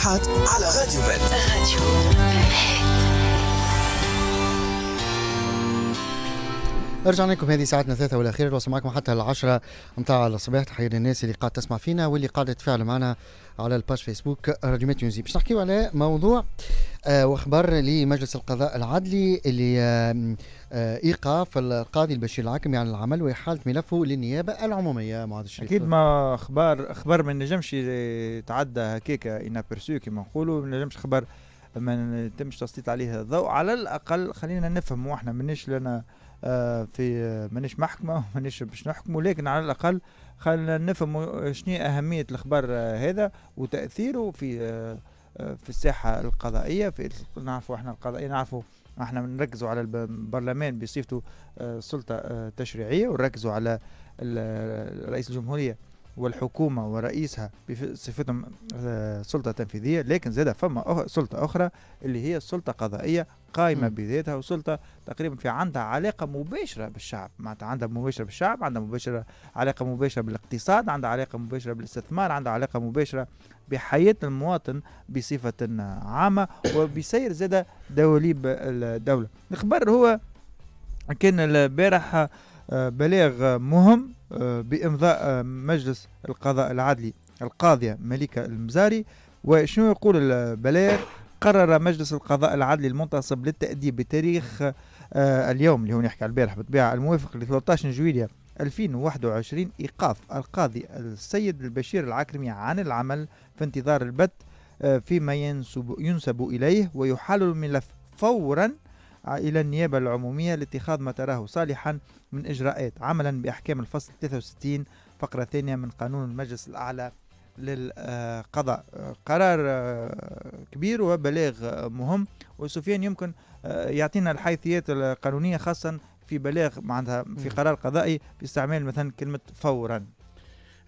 فرحات على غاديو بن راديو رجعنا لكم هذه ساعتنا الثالثة والأخيرة نوصل معكم حتى العشرة متاع الصباح. تحية للناس اللي قاعد تسمع فينا واللي قاعدة تتفاعل معنا على ال page فيسبوك راديو ميت باش نحكيو على موضوع آه وأخبار لمجلس القضاء العدلي اللي آه ايقاف القاضي البشير العكرمي عن العمل وإحالة ملفه للنيابة العمومية. معاذ الشريف. أكيد ما أخبار أخبار ما نجمش يتعدى هكاكا inaperçu كما نقولوا. ما نجمش خبر ما يتمش تسليط عليه الضوء. على الأقل خلينا نفهموا إحنا مانيش لنا آه في مانيش محكمة مانيش باش نحكموا لكن على الأقل خلينا نفهموا شنو أهمية الأخبار آه هذا وتأثيره في في الساحه القضائية في نعرفوا إحنا القضائية نعرفوا إحنا نركزوا على البرلمان بصفته سلطة تشريعية ونركزوا على رئيس الجمهورية والحكومة ورئيسها بصفتهم سلطة تنفيذية لكن زاد فما سلطة أخرى اللي هي السلطة قضائية قائمة م. بذاتها وسلطة تقريبا في عندها علاقة مباشرة بالشعب. معناتها عندها مباشرة بالشعب عندها مباشرة علاقة مباشرة بالاقتصاد عندها علاقة مباشرة بالاستثمار عندها علاقة مباشرة بحياة المواطن بصفة عامة وبسير زاد دواليب الدولة. الخبر هو كان البارح بلاغ مهم بإمضاء مجلس القضاء العدلي القاضية مليكة المزاري. وشنو يقول البلاغ؟ قرر مجلس القضاء العدلي المنتصب للتأديب بتاريخ اليوم اللي هو نحكي على البارح بالطبيعة الموافق ل 13 جويلية 2021 إيقاف القاضي السيد البشير العكرمي عن العمل في انتظار البت فيما ينسب, ينسب إليه ويحال الملف فورا إلى النيابة العمومية لاتخاذ ما تراه صالحا من إجراءات. عملا بأحكام الفصل 63 فقرة ثانية من قانون المجلس الأعلى. للقضاء. قرار كبير وبلاغ مهم. وسفيان يمكن يعطينا الحيثيات القانونية خاصة في بلاغ معناتها في قرار قضائي باستعمال مثلا كلمة فورا.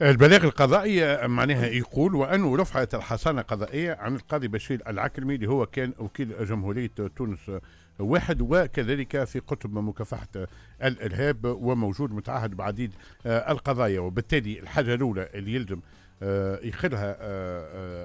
البلاغ القضائي معناها يقول وأنه رفعت الحصانة القضائية عن القاضي بشير العكرمي اللي هو كان وكيل جمهورية تونس واحد وكذلك في قطب مكافحة الإرهاب وموجود متعهد بعديد القضايا. وبالتالي الحاجة الأولى اللي يلزم يخلها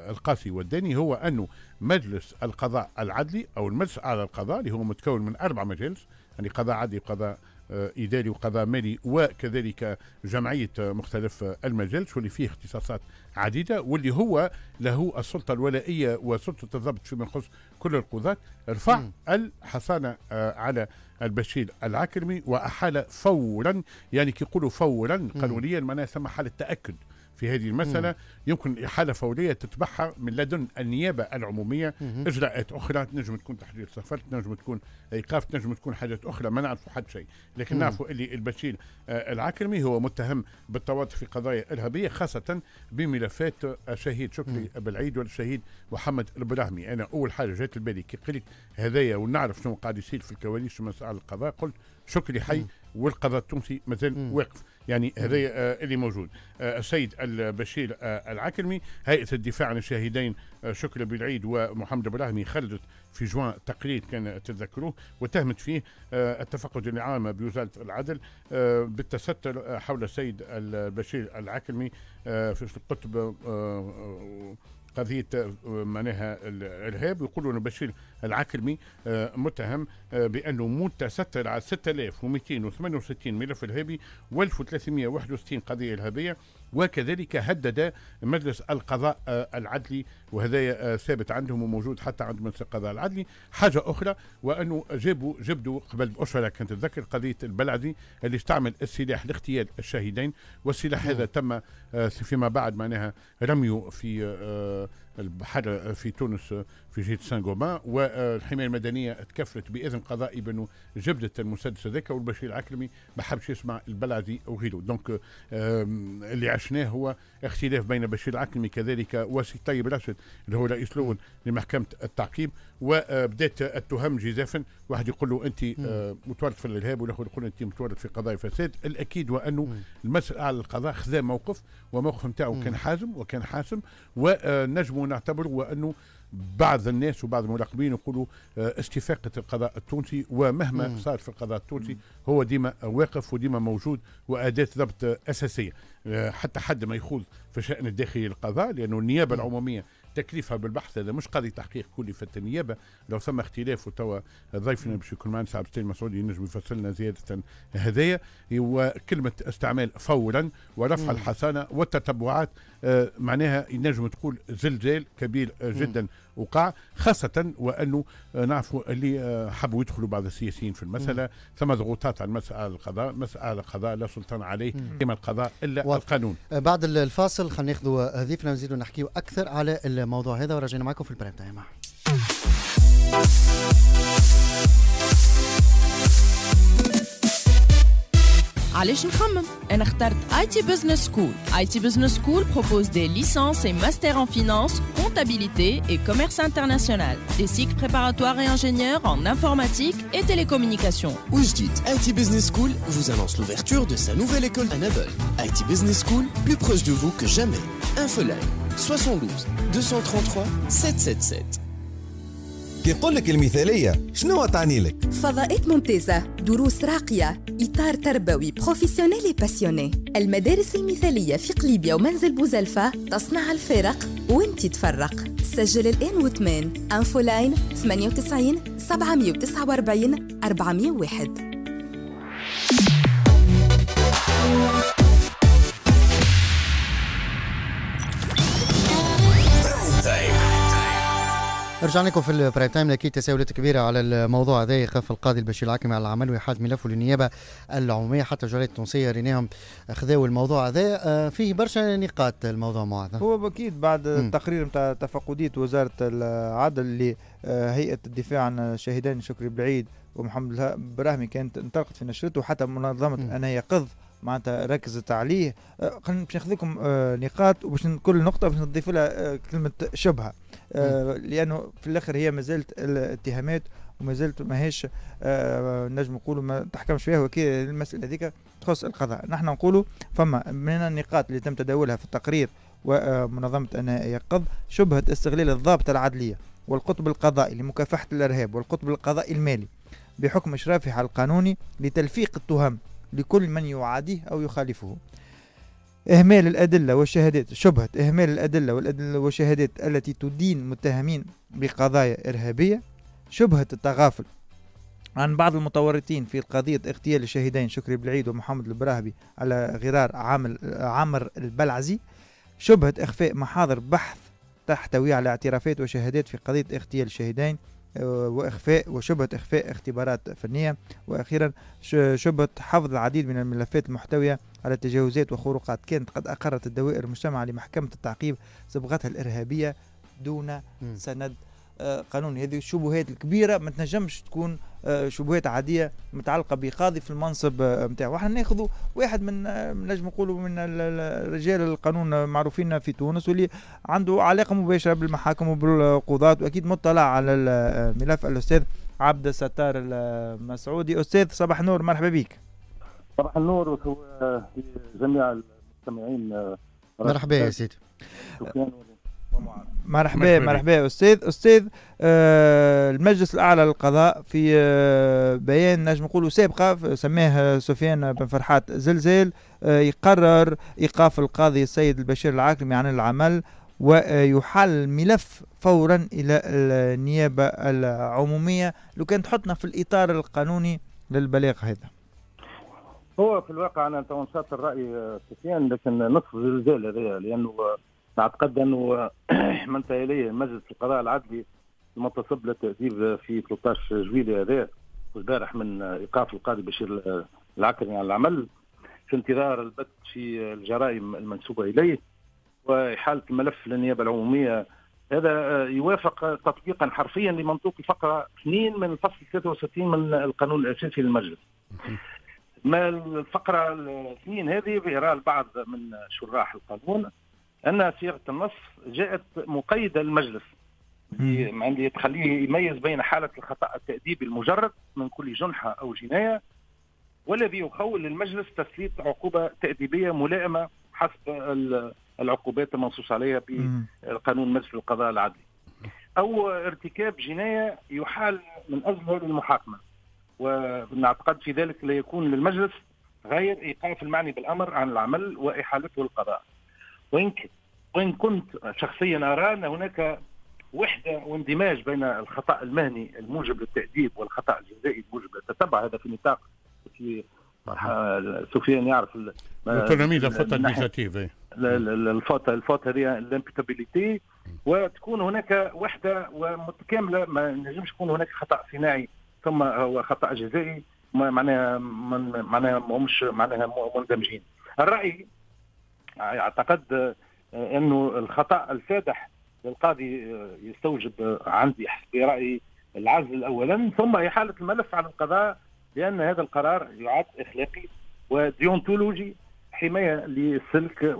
القاسي والداني هو أنه مجلس القضاء العدلي أو المجلس الأعلى للقضاء اللي هو متكون من أربع مجالس يعني قضاء عدلي وقضاء إداري وقضاء مالي وكذلك جمعية مختلف المجالس واللي فيه اختصاصات عديدة واللي هو له السلطة الولائية وسلطة الضبط فيما يخص كل القضاة. رفع الحصانة على البشير العكرمي وأحال فورا يعني كي يقولوا فورا قانونيا معناها ثم حالة تأكد. في هذه المسألة مم. يمكن حالة فورية تتبعها من لدن النيابة العمومية. مم. إجراءات أخرى تنجم تكون تحرير سفر تنجم تكون إيقاف تنجم تكون حاجات أخرى ما نعرفوا حد شيء. لكن نعرفوا اللي البشير آه العكرمي هو متهم بالتواطؤ في قضايا إرهابية خاصة بملفات الشهيد. شكري بالعيد والشهيد محمد البراهمي أنا أول حاجة جات البالي كي قلت هذايا ونعرف شنو قاعد يصير في الكواليس مسألة القضاء قلت شكري حي. والقضاء التونسي مازال واقف. يعني هذا آه اللي موجود. آه السيد البشير آه العكرمي هيئة الدفاع عن الشهيدين شكري بالعيد ومحمد ابراهيمي خرجت في جوان تقرير كان تتذكروه واتهمت فيه التفقد العام بوزارة العدل بالتستر حول السيد البشير العكرمي في القطب قضية معناها الإرهاب يقولوا أن بشير العكرمي متهم بأنه متستر على 6268 ملف إرهابي و1361 قضية إرهابية. وكذلك هدد مجلس القضاء العدلي وهذا ثابت عندهم وموجود حتى عند مجلس القضاء العدلي. حاجة أخرى وأنه جابوا جبدوا قبل أشهر كانت تتذكر قضية البلعدي اللي استعمل السلاح لاغتيال الشهيدين والسلاح هذا تم فيما بعد معناها رميه في البحر في تونس في جهه سان جوبان والحماية المدنية تكفلت بإذن قضائي بانه جبدت المسدس هذاك والبشير العكرمي. ما حبش يسمع البلعدي وغيره donc اللي عشناه هو اختلاف بين بشير العكرمي كذلك وسي طيب راشد اللي هو رئيس لون لمحكمة التعقيب. وبدأت التهم جزافا. واحد يقول له أنت متورط في الإرهاب والآخر يقول أنت متورط في قضايا فساد. الأكيد وأنه المسألة الاعلى للقضاء خذا موقف وموقف نتاعو كان حازم وكان حاسم. ونجموا نعتبر وانه بعض الناس وبعض المراقبين يقولوا استفاقة القضاء التونسي ومهما مم. صار في القضاء التونسي هو ديما واقف وديما موجود وأداة ضبط أساسية. حتى حد ما يخوض في شأن الداخلي للقضاء لأنه النيابة العمومية تكليفها بالبحث هذا مش قاضي تحقيق كلفة النيابة. لو ثم اختلاف وتوا ضيفنا باش يكون معنا سعد السيد مسعودي ينجم يفسر لنا زيادة هدايا. وكلمة استعمال فورا ورفع الحصانة والتتبعات آه معناها ينجم تقول زلزال كبير آه جدا وقع خاصة وأنه آه نعرفوا اللي آه حبوا يدخلوا بعض السياسيين في المسألة. ثم ضغوطات على مسألة القضاء مسألة القضاء لا سلطان عليه كما القضاء إلا واضح. القانون. آه، بعد الفاصل خلينا ناخذوا هذيفنا ونزيدوا نحكيوا أكثر على الموضوع هذا. ورجعنا معكم في ال prime time علاش نخمم انا اخترت اي تي بزنس سكول اي تي بزنس سكول propose des licences et masters en finance comptabilité et commerce international des cycles préparatoires et ingénieurs en informatique et télécommunications وجديد IT Business School vous annonce l'ouverture de sa nouvelle école à Naples IT Business School plus proche de vous que jamais Infoline 72 233 777 كي نقول لك المثالية شنو تعني لك؟ فضاءات ممتازة دروس راقية إطار تربوي professionnel passionné المدارس المثالية في قليبيا ومنزل بوزلفة تصنع الفارق وانت تفرق سجل الآن وثمان infoline 98 749 401 رجعنا لكم في ال prime time أكيد تساؤلات كبيرة على الموضوع هذا. إيقاف القاضي البشير العكرمي على العمل ويحال ملفه للنيابة العمومية. حتى الجرائد التونسية ريناهم خذاوا الموضوع هذا. آه، فيه برشا نقاط الموضوع معاذ. هو أكيد بعد التقرير نتاع تفقديه وزارة العدل اللي هيئه الدفاع عن الشهيدين شكري بلعيد ومحمد براهمي كانت انطلقت في نشرته. وحتى منظمة أنا يقظ معناتها ركزت عليه آه، خلينا باش ناخذ لكم نقاط وباش كل نقطة باش نضيف لها كلمة شبهة. آه لأنه في الآخر هي ما زالت الاتهامات وما زالت ماهيش آه نجم نقولوا ما تحكمش فيها وكي المسألة هذيك تخص القضاء. نحن نقولوا فما من النقاط اللي تم تداولها في التقرير ومنظمه أنا يقظ شبهة استغلال الضابط العدلية والقطب القضائي لمكافحة الأرهاب والقطب القضائي المالي بحكم اشرافه على القانوني لتلفيق التهم. لكل من يعاديه أو يخالفه. إهمال الأدلة والشهادات شبهة إهمال الأدلة والشهادات التي تدين متهمين بقضايا إرهابية شبهة التغافل عن بعض المتورطين في قضية اغتيال الشهيدين شكري بلعيد ومحمد البراهبي على غرار عامل عامر البلعزي شبهة إخفاء محاضر بحث تحتوي على اعترافات وشهادات في قضية اغتيال الشهيدين وإخفاء وشبهة إخفاء اختبارات فنية. وأخيرا شبهة حفظ العديد من الملفات المحتوية على تجاوزات وخروقات كانت قد أقرت الدوائر المجتمعه لمحكمة التعقيب صبغتها الإرهابية دون سند قانوني هذه الشبهات الكبيرة ما تنجمش تكون آه، شبهات عادية متعلقة بقاضي في المنصب نتاعو آه، إحنا ناخذوا واحد من نجم نقولوا من رجال القانون معروفين في تونس واللي عنده علاقة مباشرة بالمحاكم وبالقضاة وأكيد مطلع على الملف الأستاذ عبد الستار المسعودي. أستاذ صباح النور مرحبا بك. صباح النور جميع المستمعين مرحبا يا سيدي. مرحبا مرحبا أستاذ أستاذ آه المجلس الأعلى للقضاء في آه بيان نجم نقولوا سابقة سماه سفيان بن فرحات زلزال آه يقرر إيقاف القاضي السيد البشير العاكمي عن العمل ويحال الملف فورا إلى النيابة العمومية. لو كان تحطنا في الإطار القانوني للبلاغ هذا. هو في الواقع أنا نشاط الرأي آه، سفيان لكن نصف زلزال هذا لأنه نعتقد انه ما انتهى اليه مجلس القضاء العدلي المنتصب للتأديب في 13 جويلية هذا البارح من إيقاف القاضي بشير العكري عن العمل في انتظار البت في الجرائم المنسوبة إليه وإحالة الملف للنيابة العمومية هذا يوافق تطبيقا حرفيا لمنطوق الفقرة 2 من الفصل 63 من القانون الأساسي للمجلس. ما الفقرة الاثنين هذه بإراء البعض من شراح القانون أن صياغة النص جاءت مقيدة للمجلس. اللي تخليه يميز بين حالة الخطأ التاديبي المجرد من كل جنحة أو جناية والذي يخول للمجلس تسليط عقوبة تأديبية ملائمة حسب العقوبات المنصوص عليها بقانون مجلس القضاء العدلي أو ارتكاب جناية يحال من اجلها للمحاكمه ونعتقد في ذلك لا يكون للمجلس غير إيقاف المعني بالأمر عن العمل وإحالته للقضاء. ويمكن وإن كنت شخصيا أرى أن هناك وحدة واندماج بين الخطأ المهني الموجب للتأديب والخطأ الجزائي الموجب للتتبع. هذا في نطاق في سفيان يعرف الاوتونومي لا فوت ادمينستراتيف الفوت الفوت هذه الامبيتابيليتي وتكون هناك وحدة ومتكاملة ما نجمش يكون هناك خطأ صناعي ثم هو خطأ جزائي معناها معناها مش معناها مندمجين. الرأي أعتقد إنه الخطأ الفادح للقاضي يستوجب عندي حسب رايي العزل اولا ثم إحالة الملف على القضاء لأن هذا القرار يعد إخلاقي وديونتولوجي حماية للسلك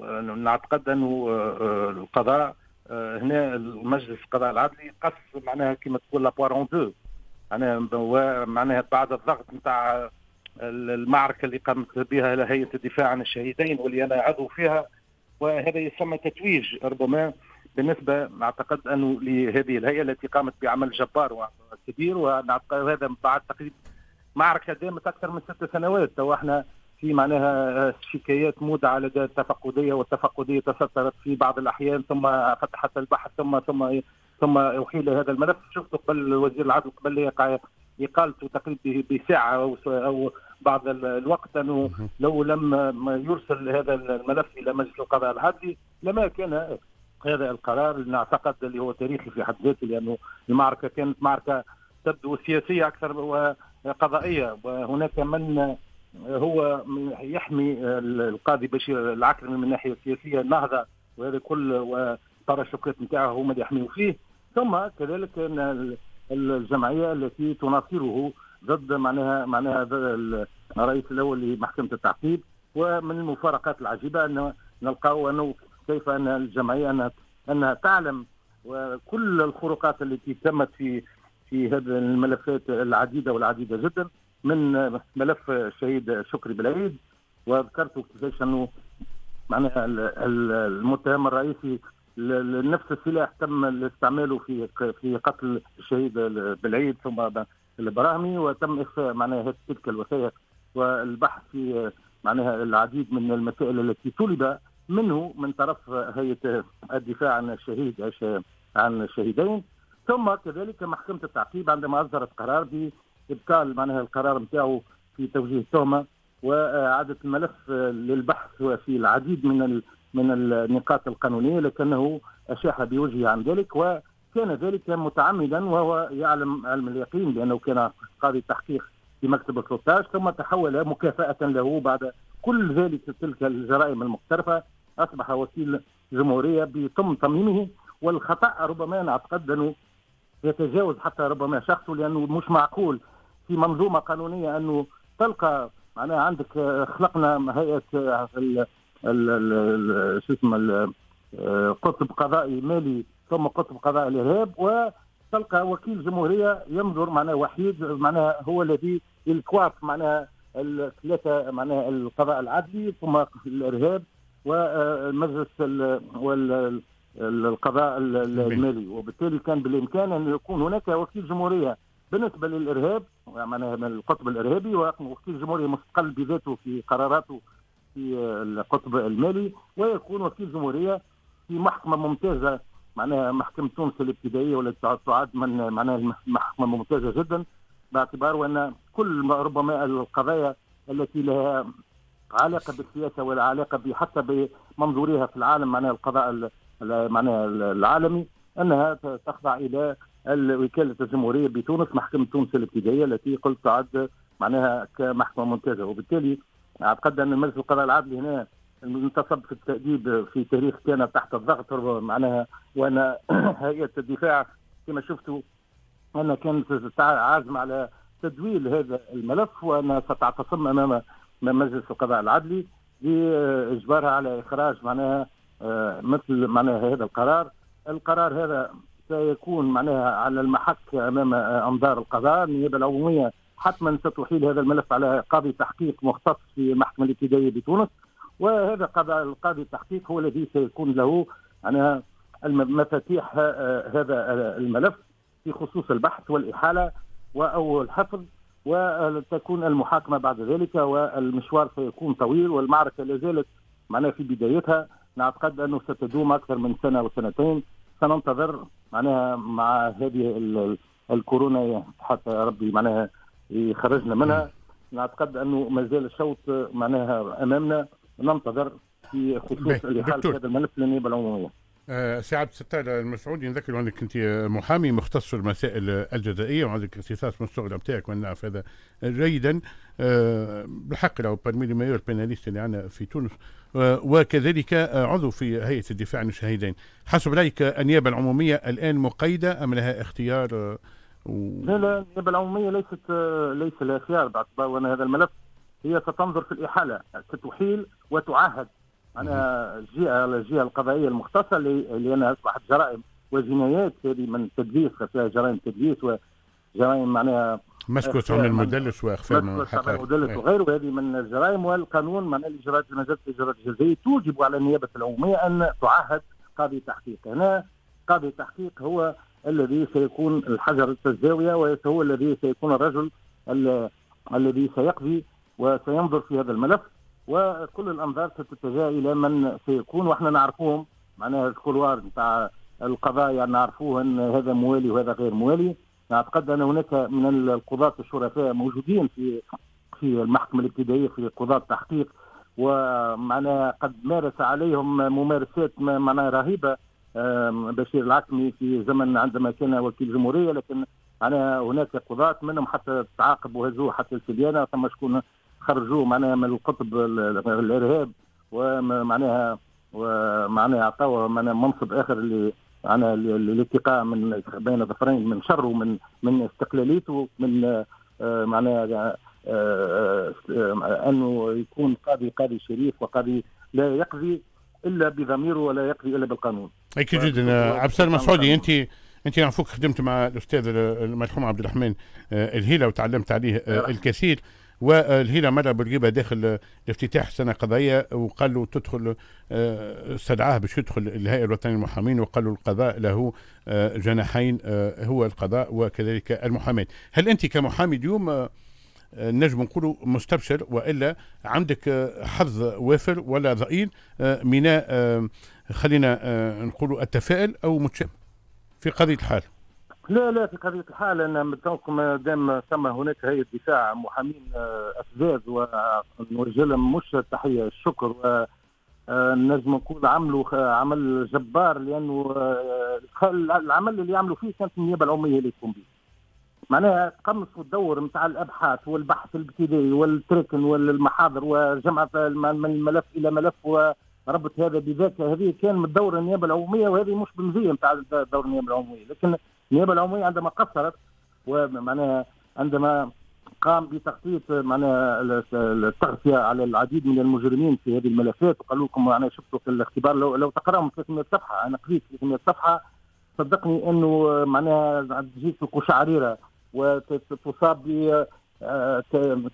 ونعتقد أنه آه، القضاء آه، هنا المجلس القضاء العدلي قص معناها كما تقول la poire en deux. معناها بعد الضغط نتاع المعركة اللي قامت بها هيئة الدفاع عن الشهيدين واللي أنا عضو فيها وهذا يسمى تتويج ربما بالنسبة نعتقد أنه لهذه الهيئة التي قامت بعمل جبار وكبير. ونعتقد هذا بعد تقريبا معركة دامت أكثر من ست سنوات. تو إحنا في معناها شكايات مودعه لدى التفقدية والتفقدية تسترت في بعض الأحيان ثم فتحت البحث ثم ثم ثم أحيل هذا الملف. شفت قبل وزير العدل قبل إقالته تقريبا بساعة أو بعض الوقت أنه لو لم يرسل هذا الملف إلى مجلس القضاء العدلي لما كان هذا القرار نعتقد اللي هو تاريخي في حد ذاته لأنه المعركة كانت معركة تبدو سياسية أكثر وقضائية. وهناك من هو يحمي القاضي بشير العكرمي من الناحيه السياسيه النهضة وهذا كل وطرى الشكرات نتاعه هما اللي يحميوا فيه. ثم كذلك الجمعية التي تناصره ضد معناها معناها الرئيس الأول لمحكمه التعقيب ومن المفارقات العجيبة أن نلقاو أنه كيف أن الجمعية انها أنها تعلم وكل الخروقات التي تمت في في هذه الملفات العديدة والعديدة جدا من ملف الشهيد شكري بالعيد وذكرت كيفاش أنه معناها المتهم الرئيسي نفس السلاح تم استعماله في في قتل الشهيد بالعيد ثم البراهمي وتم اخفاء معناها تلك الوثائق والبحث في معناها العديد من المسائل التي طلب منه من طرف هيئة الدفاع عن الشهيد عن الشهيدين. ثم كذلك محكمة التعقيب عندما أصدرت قرار بابطال معناها القرار نتاعو في توجيه التهمه واعاده الملف للبحث في العديد من من النقاط القانونية لكنه أشاح بوجهه عن ذلك وكان ذلك متعمدا وهو يعلم علم اليقين لأنه كان قاضي تحقيق في مكتب السلطاج ثم تحول مكافأة له بعد كل ذلك تلك الجرائم المقترفة. أصبح وكيل جمهورية بتم تميمه والخطأ ربما نعتقد انه يتجاوز حتى ربما شخصه لأنه مش معقول في منظومة قانونية انه تلقى معناها عندك خلقنا هيئة شو اسمه قطب قضائي مالي ثم قطب قضائي الإرهاب وتلقى وكيل جمهورية ينظر معناها وحيد معناها هو الذي الكواف معناها الثلاثة معناها القضاء العدلي ثم الإرهاب والمجلس القضاء المالي. وبالتالي كان بالإمكان أن يكون هناك وكيل جمهورية بالنسبة للإرهاب معناها من القطب الإرهابي ووكيل جمهورية مستقل بذاته في قراراته في القطب المالي ويكون وكيل جمهورية في محكمة ممتازة معناها محكمه تونس الابتدائية والتي تعد من معناها محكمه ممتازة جدا باعتبار ان كل ربما القضايا التي لها علاقة بالسياسة ولا علاقة حتى بمنظورها في العالم معناها القضاء معناها العالمي أنها تخضع إلى وكاله الجمهورية بتونس محكمه تونس الابتدائية التي قلت تعد معناها كمحكمة ممتازة. وبالتالي أعتقد أن مجلس القضاء العدلي هنا انتصب في التأديب في تاريخ كان تحت الضغط معناها وأن هيئة الدفاع كما شفتوا أن كانت عازمة على تدويل هذا الملف وأنها ستعتصم أمام مجلس القضاء العدلي لإجبارها على إخراج معناها آه، مثل معناها هذا القرار. القرار هذا سيكون معناها على المحك أمام آه، أنظار القضاء. النيابة العمومية حتما ستحيل هذا الملف على قاضي تحقيق مختص في المحكمه الابتدائية بتونس. وهذا القاضي التحقيق هو الذي سيكون له معناها مفاتيح آه، هذا الملف في خصوص البحث والإحالة أو الحفظ وتكون المحاكمة بعد ذلك والمشوار سيكون طويل والمعركة لا زالت معناها في بدايتها. نعتقد أنه ستدوم أكثر من سنة وسنتين سننتظر معناها مع هذه الكورونا حتى ربي معناها يخرجنا منها. نعتقد أنه ما زال الشوط معناها أمامنا. ننتظر في خصوص الاحاله هذا الملف للنيابه العموميه. آه سعد ستار المسعودي نذكر انك أنت محامي مختص في المسائل الجزائية وعندك اختصاص من الشغل نتاعك وأنا نعرف هذا جيدا. آه بالحق l'un parmi les meilleurs pénalistes اللي عندنا في تونس. آه وكذلك عضو في هيئة الدفاع عن الشهيدين. حسب رأيك النيابة العمومية الآن مقيدة أم لها اختيار؟ آه و... لا لا النيابة العمومية ليست ليس لها خيار باعتبار أن هذا الملف هي ستنظر في الإحالة ستحيل وتعهد. أنا الجهه الجهة القضائية المختصة لانها أصبحت جرائم وجنايات هذه من تدليس فيها جرائم تدليس وجرائم معناها مسكوت عن المدلس وإخفاء من الحقائق المدلس وغيره. هذه من الجرائم والقانون معناها الإجراءات المجال الإجراءات الجزائيه توجب على النيابة العمومية أن تعهد قاضي تحقيق. هنا قاضي التحقيق هو الذي سيكون الحجر الزاويه وهو الذي سيكون الرجل الذي سيقضي وسينظر في هذا الملف وكل الأنظار ستتجه إلى من سيكون وإحنا نعرفوهم معناها الكولوار نتاع القضايا نعرفوه إن هذا موالي وهذا غير موالي. اعتقد أن هناك من القضاة الشرفاء موجودين في في المحكمة الابتدائية في قضاة التحقيق ومعناها قد مارس عليهم ممارسات معناها رهيبة بشير العكمي في زمن عندما كان وكيل جمهورية لكن معناها هناك قضاة منهم حتى تعاقب وهزوه حتى السبيانة ثم شكون خرجوه معناها من القطب الإرهاب ومعناها ومعناها اعطوه معناها منصب آخر اللي معناها الالتقاء من بين ظفرين من شره من من استقلاليته من آه، معناها آه، آه، أنه يكون قاضي قاضي شريف وقاضي لا يقضي إلا بضميره ولا يقضي إلا بالقانون. أكيد جدا؟ عبد السلام مسعودي انت أنت نعرفوك خدمت مع الأستاذ المرحوم عبد الرحمن الهيلة وتعلمت عليه الكثير. والهيلة مرة بورقيبة داخل الافتتاح سنة قضائية وقال له تدخل آه، استدعاه باش يدخل الهيئة الوطنية للمحامين وقال له القضاء له آه، جناحين آه، هو القضاء وكذلك المحاماة هل أنت كمحامي اليوم نجم نقولوا مستبشر وإلا عندك حظ وافر ولا ضئيل من خلينا نقولوا التفاؤل أو متشائم في قضية الحال؟ لا لا في قضيه الحال أن ما دام ثم هناك هيئة دفاع محامين آه، اساتذه ونوجه لهم مش التحيه الشكر. آه، نجم نقول عملوا عمل جبار لأنه آه، العمل اللي يعملوا فيه كانت النيابة العمومية اللي تقوم به. معناها قمصوا الدور نتاع الأبحاث والبحث الابتدائي والتركن والمحاضر وجمع من الملف إلى ملف وربط هذا بذاك. هذه كان من دور النيابة العمومية وهذه مش بمزية نتاع دور النيابة العمومية. لكن النيابة العمومية عندما قصرت ومعناها عندما قام بتغطيه معناها التغطية على العديد من المجرمين في هذه الملفات وقالوا لكم معناها شفتوا في الاختبار لو لو تقراهم 300 صفحة أنا قريت 300 صفحة صدقني إنه معناها تجيك قشعريره وتصاب ب آه،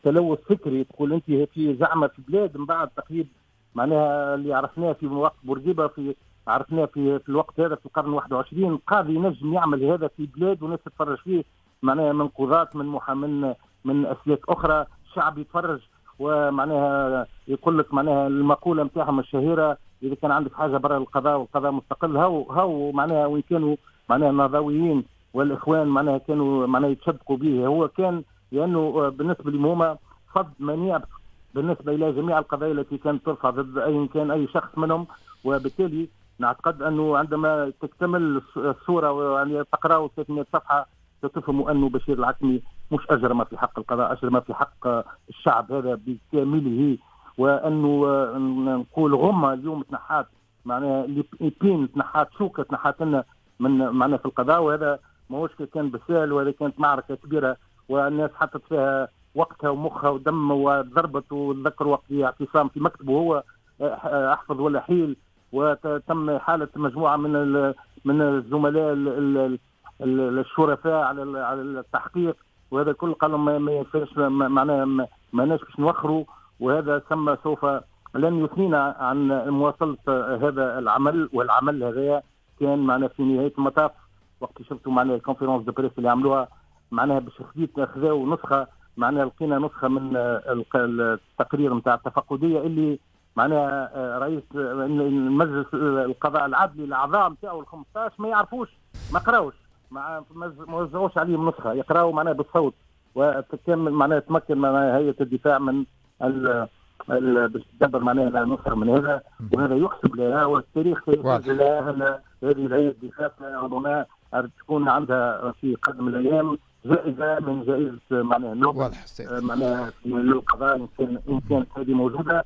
تلوث فكري تقول أنت في زعمة في بلاد من بعد تقريب معناها اللي عرفناه في وقت بورقيبة في عرفناه في, في الوقت هذا في القرن 21 قاضي ينجم يعمل هذا في بلاد وناس تتفرج فيه معناها من قضاة من من من اسلاك أخرى شعب يتفرج ومعناها يقول لك معناها المقولة نتاعهم الشهيرة إذا كان عندك حاجة برا القضاء والقضاء مستقل هاو هاو معناها وين كانوا معناها النضويين والإخوان معناها كانوا معناها يتشبقوا به هو كان لأنه بالنسبة لهم هما فض منيع بالنسبة إلى جميع القضايا التي كانت ترفع ضد اي كان أي شخص منهم وبالتالي نعتقد أنه عندما تكتمل الصورة يعني تقراوا 300 صفحه ستفهموا انه بشير العتمي مش أجرم في حق القضاء أجرم في حق الشعب هذا بكامله. وانه نقول غمه اليوم تنحات معناها بين تنحات شوكة تنحات لنا من معناها في القضاء. وهذا ماهوش كان بالسهل وهذا كانت معركة كبيرة. والناس حطت فيها وقتها ومخها ودم وضربت وتذكر وقت اعتصام في مكتبه هو أحفظ ولا حيل. وتم حالة مجموعة من من الزملاء الشرفاء على على التحقيق. وهذا كل قالوا ما ينفعش معناها ما ناش باش نوخروا. وهذا ثم سوف لن يثنينا عن مواصلة هذا العمل والعمل هذا كان معنا في نهاية المطاف. وقت شفتوا معنا ال conférence de presse اللي عملوها معناها باش خذاو نسخه معناها لقينا نسخة من التقرير نتاع التفقدية اللي معناها آه، رئيس المجلس القضاء العدلي الاعضاء نتاعو ال 15 ما يعرفوش ما قراوش ما وزعوش عليهم نسخة يقراوا معناها بالصوت وتكمل معناها تمكن معناها هيئة الدفاع من باش تدبر معناها نسخة من هذا وهذا يحسب لها والتاريخ سيسجل لها هذه الهيئة الدفاع عندما تكون عندها في قدم الأيام جائزة من جائزة معناها نوبل معناها للقضاء إن كانت هذه موجودة.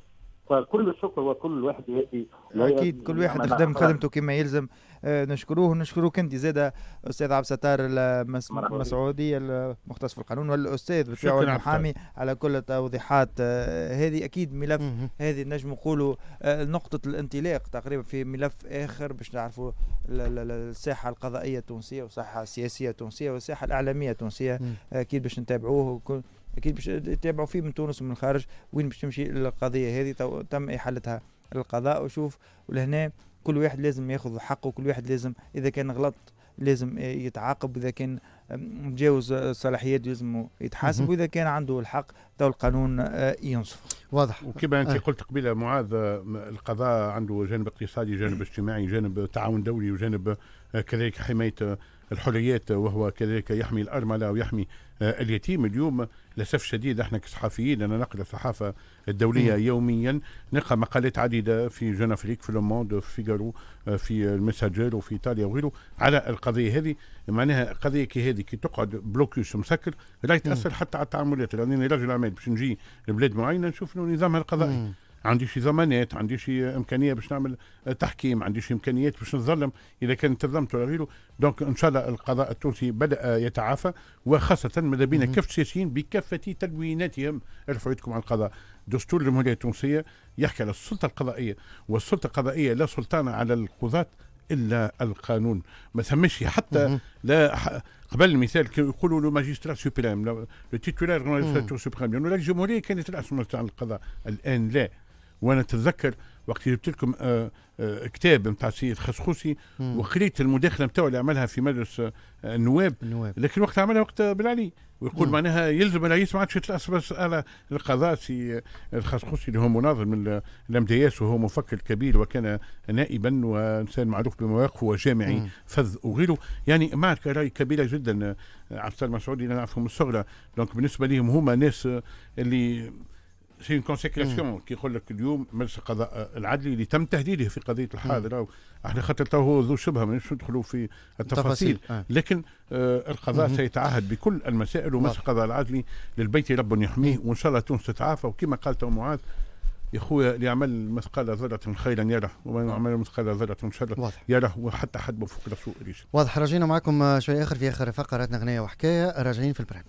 فكل الشكر وكل واحد ياتي أكيد كل واحد خدم خدمته كما يلزم. آه، نشكروه ونشكروك أنت زاد أستاذ عبد الستار المسعودي المختص في القانون والأستاذ بتاعه المحامي على كل التوضيحات. آه، هذه أكيد ملف هذه نجم نقولوا آه، نقطة الانطلاق تقريبا في ملف آخر باش نعرفوا الساحة القضائية التونسية والساحة السياسية التونسية والساحة الإعلامية التونسية. أكيد باش نتابعوه أكيد باش يتابعوا فيه من تونس ومن الخارج وين باش تمشي القضية هذه تم إحالتها للقضاء وشوف ولهنا كل واحد لازم ياخذ حقه وكل واحد لازم إذا كان غلط لازم يتعاقب وإذا كان متجاوز الصلاحيات لازم يتحاسب وإذا كان عنده الحق تو القانون آه، ينصف. واضح. وكما أنت آه. قلت قبيلة معاذ القضاء عنده جانب اقتصادي جانب اجتماعي جانب تعاون دولي وجانب آه، كذلك حماية الحريات وهو كذلك يحمي الأرملة ويحمي آه، اليتيم. اليوم للاسف الشديد إحنا كصحفيين أنا نقرا الصحافة الدولية مم. يوميا. نقرأ مقالات عديدة في Jeune Afrique في Le Monde في Figaro آه، في المساجيرو وفي ايطاليا وغيره على القضية هذه. معناها قضية كي هذه كي تقعد bloquée مسكر لا تأثر حتى على التعاملات. لأنني رجل اعمال باش نجي لبلاد معينة نشوف نظامها القضائي. مم. عندي شي ضمانات عندي شي إمكانية باش نعمل تحكيم عندي شي إمكانيات باش نظلم إذا كان تظلمت ولا غيره donc إن شاء الله القضاء التونسي بدأ يتعافى وخاصة ماذا بينا كافه السياسيين بكافة تدويناتهم ارفعوا يدكم على القضاء. دستور الجمهوريه التونسية يحكي على السلطة القضائية والسلطة القضائية لا سلطان على القضاة إلا القانون. ما ثمش حتى لا قبل المثال يقولوا له magistrat suprême le titulaire suprême. لأنه الجمهورية كانت راس القضاء. الآن لا. وأنا اتذكر وقت جبت لكم آه، آه، كتاب نتاع السيد خسخوسي وقريت المداخلة نتاعو اللي عملها في مجلس آه، النواب. النواب. لكن وقت عملها وقت بلالي. ويقول مم. معناها يلزم الرئيس ما عادش يتراس بس على القضاء سي الخسخوسي اللي هو مناظر من الامدياس وهو مفكر كبير وكان نائبا وإنسان معروف بمواقفه وجامعي فذ وغيره يعني معك رأي كبيره جدا عبد السلام مسعودي أنا نعرفهم من الصغرى. donc بالنسبة لهم هما ناس اللي c'est une consécration كي يقول لك اليوم مجلس القضاء العدلي اللي تم تهديده في قضية الحاضرة إحنا خاطر تو هو ذو شبهة ما ندخلوا في التفاصيل. آه. لكن آه القضاء مم. سيتعهد بكل المسائل ومجلس القضاء العدلي للبيت رب يحميه وإن شاء الله تونس تتعافى. وكما قال تو معاذ يا خويا اللي يعمل مثقال ذرة خيرا يره ومن يعمل مثقال ذرة شرا يره وحتى حد فوق راسه ريش واضح. رجعنا معكم شوي آخر في آخر فقرتنا اغنيه وحكاية. راجعين في البريم